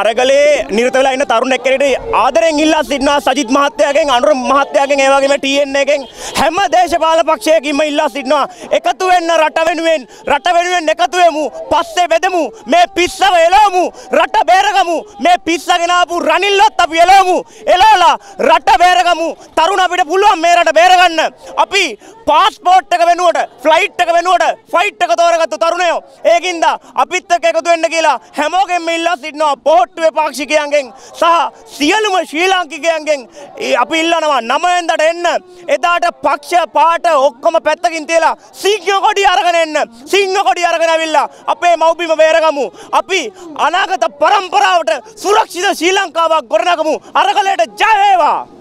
අරගලේ නිරත වෙලා ඉන්න තරුණ එක්කෙනෙක්ට ආදරෙන් ඉල්ලා සිටිනවා සජිත් මහත්තයාගෙන් අනුර මහත්තයාගෙන් ඒ වගේම TN එකෙන් හැම දේශපාලන පක්ෂයකින්ම ඉල්ලා සිටිනවා. එකතු වෙන්න රට වෙනුවෙන් රට වෙනුවෙන් එකතු වෙමු. පස්සේ බෙදමු. මේ පිස්සව එළවමු. රට බේරගමු. මේ පිස්ස ගෙනාපු රනිල්ලත් අපි එළවමු. එළවලා රට බේරගමු. තරුණ අපිට පුළුවන් මේ රට බේරගන්න. අපි පාස්පෝට් එක වෙනුවට ෆ්ලයිට් එක වෙනුවට ෆයිට් එක තෝරගත්තු තරුණයෝ ඒකින්ද අපිත් එක්ක එකතු වෙන්න කියලා හැමෝගෙන්ම ඉල්ලා සිටිනවා පොහොට්ටුවේ පාක්ෂිකයන්ගෙන් සහ සියලුම ශ්‍රී ලාංකිකයන්ගෙන්. අපි ඉල්ලනවා නමවෙන්දට එන්න. එදාට පක්ෂ පාට ඔක්කොම පැත්තකින් තියලා සිංහ කොඩි අරගෙන එන්න. සිංහ කොඩි අරගෙන ඇවිල්ලා අපේ මව්බිම බේරගමු අපි අනාගත පරම්පරාවට සුරක්ෂිත ශ්‍රී ලංකාවක් ගොඩනගමු. අරගලයට ජය වේවා!